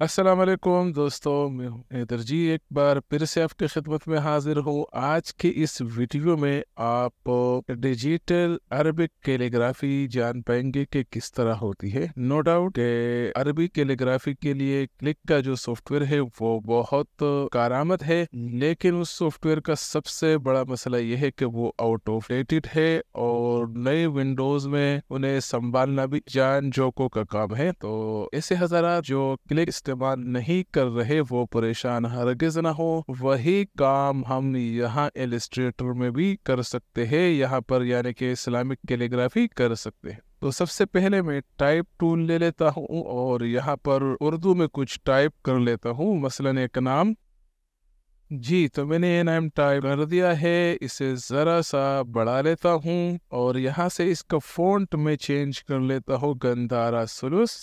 वालेकुम दोस्तों, मैं हैदर जी एक बार फिर से आपके खिदमत में हाजिर हूँ। आज के इस वीडियो में आप डिजिटल अरबिक कैलीग्राफी जान पाएँगे कि किस तरह होती है। नो डाउट अरबी कैलीग्राफी के लिए क्लिक का जो सॉफ्टवेयर है, वो बहुत कारामद है, लेकिन उस सॉफ्टवेयर का सबसे बड़ा मसला ये है कि वो आउट ऑफ़ डेटेड है और नए विंडोज़ में उन्हें संभालना भी जान जोकों का काम है। तो ऐसे हजारा जो क्लिक इस्तेमाल नहीं कर रहे, वो परेशान हरगिज ना हो। वही काम हम यहाँ एलिस्ट्रेटर में भी कर सकते हैं, यहाँ पर यानी कि इस्लामिक कैलीग्राफी कर सकते हैं। तो सबसे पहले मैं टाइप टूल ले लेता हूँ और यहाँ पर उर्दू में कुछ टाइप कर लेता हूँ। मसलन एक नाम, जी तो मैंने ये नाम टाइप कर दिया है, इसे ज़रा सा बढ़ा लेता हूँ और यहाँ से इसका फ़ॉन्ट में चेंज कर लेता हूँ गंदारा सुलुस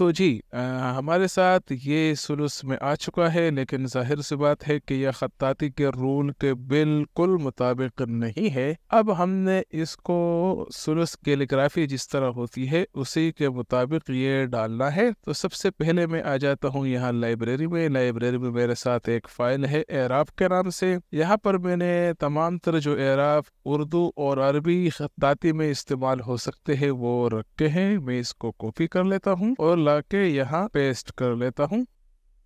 तो जी आ, हमारे साथ ये सुलूस में आ चुका है लेकिन ज़ाहिर सी बात है कि यह ख़त्ताती के रूल के बिल्कुल मुताबिक नहीं है। अब हमने इसको सुलूस कैलीग्राफी जिस तरह होती है उसी के मुताबिक ये डालना है। तो सबसे पहले मैं आ जाता हूँ यहाँ लाइब्रेरी में। लाइब्रेरी में मेरे साथ एक फ़ाइल है एराफ के नाम से। यहाँ पर मैंने तमाम तरह जो एराफ उर्दू और अरबी ख़त्ताती में इस्तेमाल हो सकते हैं वो रखे हैं। मैं इसको कॉपी कर लेता हूँ और ला के यहाँ पेस्ट कर लेता हूँ।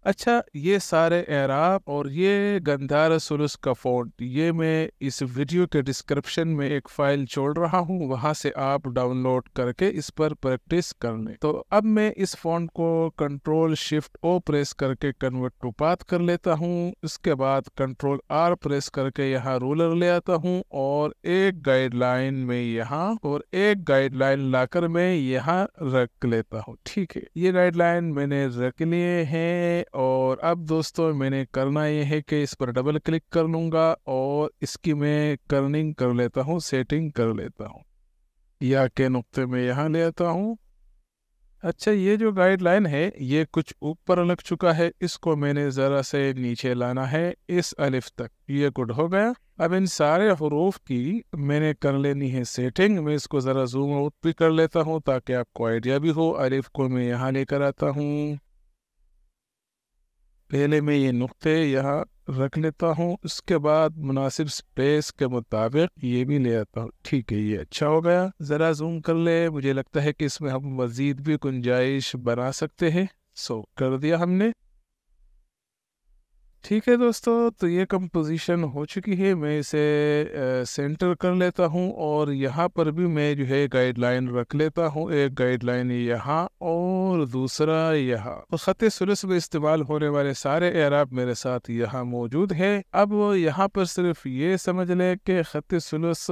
अच्छा ये सारे एराब और ये गंधार सुलस का फ़ॉन्ट ये मैं इस वीडियो के डिस्क्रिप्शन में एक फ़ाइल छोड़ रहा हूँ, वहाँ से आप डाउनलोड करके इस पर प्रैक्टिस कर लें। तो अब मैं इस फ़ॉन्ट को कंट्रोल शिफ्ट ओ प्रेस करके कन्वर्ट टू पाथ कर लेता हूँ उसके बाद कंट्रोल आर प्रेस करके यहाँ रूलर ले आता हूँ और एक गाइडलाइन में यहाँ और एक गाइडलाइन लाकर मैं यहाँ रख लेता हूँ, ठीक है? ये गाइडलाइन मैंने रख लिए हैं और अब दोस्तों मैंने करना ये है कि इस पर डबल क्लिक कर लूँगा और इसकी मैं कर्निंग कर लेता हूँ, सेटिंग कर लेता हूँ। या के नुक्ते में यहाँ ले आता हूँ। अच्छा ये जो गाइडलाइन है, ये कुछ ऊपर लग चुका है, इसको मैंने ज़रा से नीचे लाना है, इस अलिफ तक। ये गुड हो गया। अब इन सारे हरूफ की मैंने कर लेनी है सेटिंग मैं इसको ज़रा जूम आउट भी कर लेता हूँ ताकि आपको आइडिया भी हो। अलिफ को मैं यहाँ लेकर आता हूँ। पहले मैं ये नुक्ते यहाँ रख लेता हूँ उसके बाद मुनासिब स्पेस के मुताबिक ये भी ले आता हूँ। ठीक है, ये अच्छा हो गया। ज़रा जूम कर ले, मुझे लगता है कि इसमें हम मज़ीद भी गुंजाइश बना सकते हैं। सो कर दिया हमने। ठीक है दोस्तों तो ये कंपोजिशन हो चुकी है। मैं इसे सेंटर कर लेता हूँ और यहाँ पर भी मैं जो है गाइडलाइन रख लेता हूँ। एक गाइडलाइन यहाँ और दूसरा यहाँ। तो ख़त सुलस में इस्तेमाल होने वाले सारे एराब मेरे साथ यहाँ मौजूद है। अब यहाँ पर सिर्फ़ ये समझ लें कि ख़त सुलस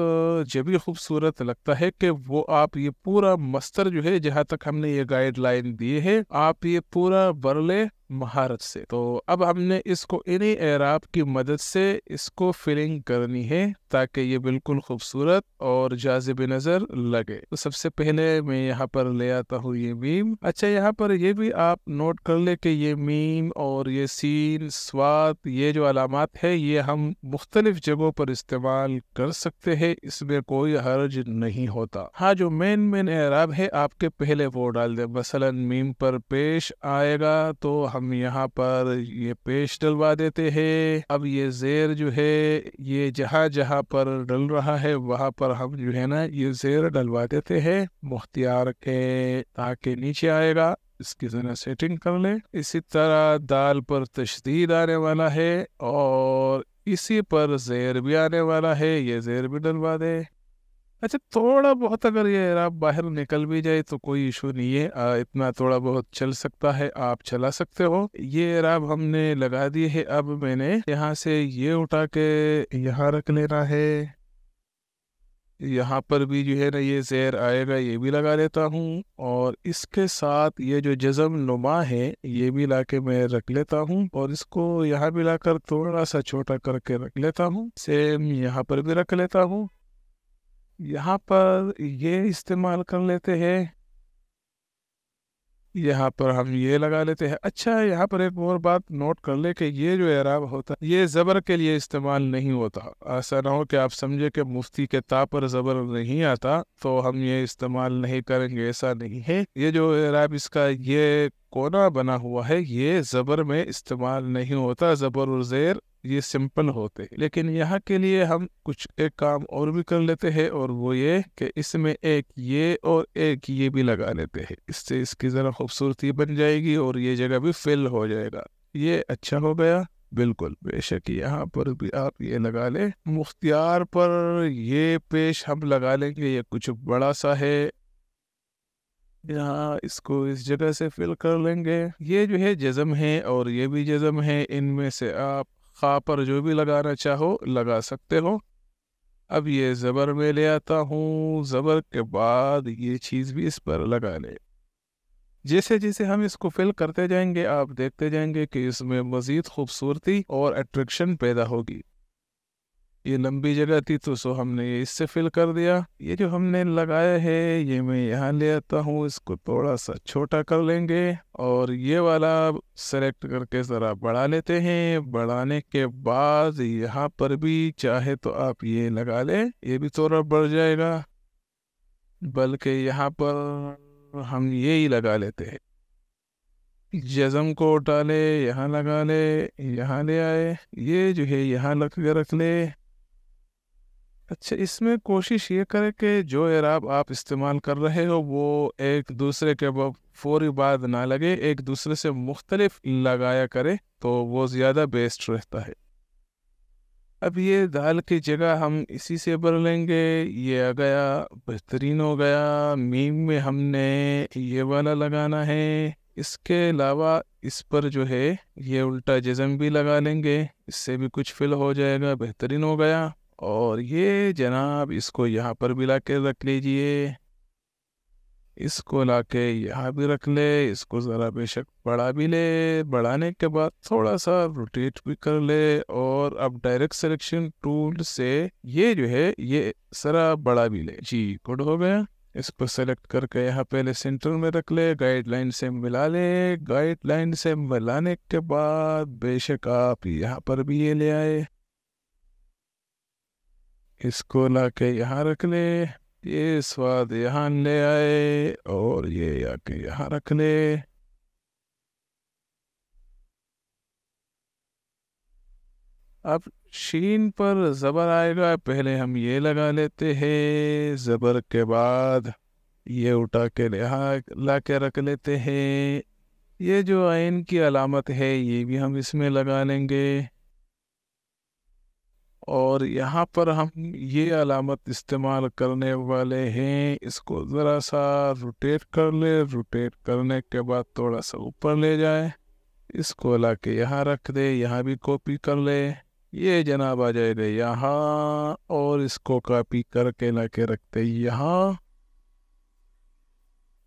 जब भी खूबसूरत लगता है कि वो आप ये पूरा मस्तर जो है, जहाँ तक हमने ये गाइडलाइन दी है, आप ये पूरा बर ले महारत से। तो अब हमने इसको, इन्हीं एराब की मदद से इसको फिलिंग करनी है ताकि ये बिल्कुल खूबसूरत और जाजिब नज़र लगे। तो सबसे पहले मैं यहाँ पर ले आता हूँ ये मीम। अच्छा यहाँ पर ये भी आप नोट कर ले कि ये मीम और ये सीन, स्वाद, ये जो अलामत है, ये हम मुख्तलिफ़ जगहों पर इस्तेमाल कर सकते हैं, इसमें कोई हर्ज नहीं होता। हाँ जो मेन मेन एराब है, आपके पहले वो डाल दे। मसलन मीम पर पेश आएगा तो हम यहाँ पर ये पेश डलवा देते हैं। अब ये जेर जो है, ये जहाँ जहाँ पर डल रहा है, वहाँ पर हम जो है ना, ये जेर डलवा देते हैं। मुख्तियार के ताकि नीचे आएगा, इसकी जरा सेटिंग कर ले। इसी तरह दाल पर तशदीद आने वाला है और इसी पर जेर भी आने वाला है। ये जेर भी डलवा दे। अच्छा थोड़ा बहुत अगर ये आप बाहर निकल भी जाए तो कोई इशू नहीं है। आ, इतना थोड़ा बहुत चल सकता है आप चला सकते हो। ये राब हमने लगा दिए है अब मैंने यहाँ से ये उठा के यहाँ रख लेना है। यहाँ पर भी जो है ना ये जहर आएगा ये भी लगा लेता हूँ। और इसके साथ ये जो जज़म नुमा है ये भी ला के मैं रख लेता हूँ। और इसको यहाँ भी लाकर थोड़ा सा छोटा करके रख लेता हूँ। सेम यहाँ पर भी रख लेता हूँ। यहाँ पर ये इस्तेमाल कर लेते हैं। यहाँ पर हम ये लगा लेते हैं। अच्छा यहाँ पर एक और बात नोट कर ले कि ये जो एराब होता है, ये ज़बर के लिए इस्तेमाल नहीं होता। ऐसा ना हो कि आप समझे कि मुफ्ती के ता पर ज़बर नहीं आता तो हम ये इस्तेमाल नहीं करेंगे, ऐसा नहीं है। ये जो एराब, इसका ये कोना बना हुआ है, ये जबर में इस्तेमाल नहीं होता, जबर और जेर, ये सिंपल होते लेकिन यहाँ के लिए हम कुछ एक काम और भी कर लेते हैं और वो ये कि इसमें एक ये और एक ये भी लगा लेते हैं। इससे इसकी ज़रा खूबसूरती बन जाएगी और ये जगह भी फिल हो जाएगा। ये अच्छा हो गया, बिल्कुल। बेशक यहाँ पर भी आप ये लगा ले। मुख्तियार पर ये पेश हम लगा लेंगे, ये कुछ बड़ा सा है। यहाँ इसको इस जगह से फिल कर लेंगे। ये जो है जज़म है और ये भी जज़म है। इनमें से आप खा पर जो भी लगाना चाहो लगा सकते हो। अब ये ज़बर में ले आता हूँ। ज़बर के बाद ये चीज़ भी इस पर लगा ले। जैसे जैसे हम इसको फिल करते जाएँगे, आप देखते जाएँगे कि इसमें मज़ीद खूबसूरती और अट्रैक्शन पैदा होगी। ये लंबी जगह थी तो सो हमने ये इससे फिल कर दिया। ये जो हमने लगाया है, ये मैं यहाँ ले आता हूँ, इसको थोड़ा सा छोटा कर लेंगे। और ये वाला सेलेक्ट करके ज़रा बढ़ा लेते हैं। बढ़ाने के बाद यहाँ पर भी चाहे तो आप ये लगा लें, ये भी थोड़ा बढ़ जाएगा। बल्कि यहाँ पर हम ये ही लगा लेते हैं। जज़म को उठा ले, यहाँ लगा ले, यहाँ ले आए। ये जो है, यहाँ लग के रख ले। अच्छा इसमें कोशिश ये करें कि जो एराब आप इस्तेमाल कर रहे हो, वो एक दूसरे के फौरी बाद ना लगे, एक दूसरे से मुख्तलिफ़ लगाया करे तो वो ज़्यादा बेस्ट रहता है। अब ये दाल की जगह हम इसी से भर लेंगे, ये आ गया, बेहतरीन हो गया मीम में हमने ये वाला लगाना है। इसके अलावा इस पर जो है, ये उल्टा जज़म भी लगा लेंगे, इससे भी कुछ फिल हो जाएगा, बेहतरीन हो गया। और ये जनाब इसको यहाँ पर भी ला के रख लीजिए। इसको ला के यहाँ भी रख ले, इसको ज़रा बेशक बढ़ा भी ले। बढ़ाने के बाद थोड़ा सा रोटेट भी कर ले और अब डायरेक्ट सिलेक्शन टूल से ये जो है, ये ज़रा बढ़ा भी ले। जी गुड हो गया। इसको सेलेक्ट करके यहाँ पहले सेंटर में रख ले गाइडलाइन से मिला ले। गाइडलाइन से मिलाने के बाद बेशक आप यहाँ पर भी ये ले आए। इसको ला के यहाँ रख ले, ये स्वाद यहाँ ले आए और ये आके यहाँ रख ले। अब शीन पर ज़बर आएगा, पहले हम ये लगा लेते हैं। ज़बर के बाद ये उठा के यहाँ ला के रख लेते हैं। ये जो आइन की अलामत है, ये भी हम इसमें लगा लेंगे। और यहाँ पर हम ये अलामत इस्तेमाल करने वाले हैं। इसको ज़रा सा रोटेट कर ले। रोटेट करने के बाद थोड़ा सा ऊपर ले जाए। इसको ला के यहाँ रख दे। यहाँ भी कॉपी कर ले। ये जनाब आ जाएगा यहाँ और इसको कॉपी करके ला के रखते यहाँ।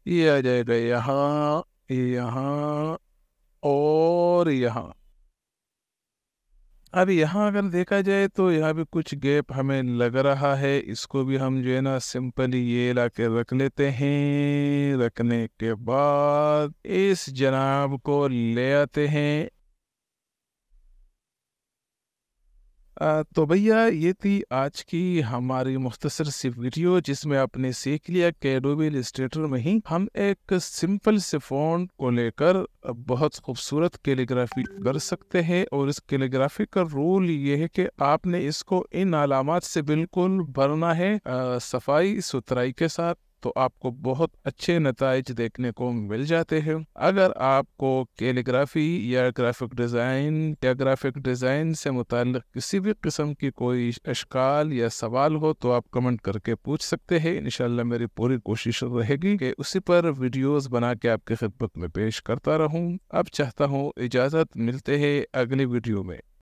ये आ जाएगा यहाँ। यहाँ और यहाँ। अब यहाँ अगर देखा जाए तो यहाँ भी कुछ गैप हमें लग रहा है। इसको भी हम जो है ना सिंपली ये ला के रख लेते हैं। रखने के बाद इस जनाब को ले आते हैं आ, तो भैया ये थी आज की हमारी मुख्तसर सी वीडियो जिसमें आपने सीख लिया कि एडोबी इलस्ट्रेटर में ही हम एक सिंपल से फ़ॉन्ट को लेकर बहुत खूबसूरत कैलीग्राफी कर सकते हैं और इस कैलीग्राफी का रूल ये है कि आपने इसको इन अलामत से बिल्कुल भरना है सफ़ाई सुथराई के साथ। तो आपको बहुत अच्छे नतज देखने को मिल जाते हैं। अगर आपको कैलीग्राफी या ग्राफिक डिज़ाइन या ग्राफिक डिज़ाइन से मुतल किसी भी किस्म की कोई अशकाल या सवाल हो तो आप कमेंट करके पूछ सकते हैं। इन मेरी पूरी कोशिश रहेगी कि उसी पर वीडियोस बना के आपकी खिदमत में पेश करता रहूँ। अब चाहता हूँ इजाज़त, मिलते हैं अगली वीडियो में।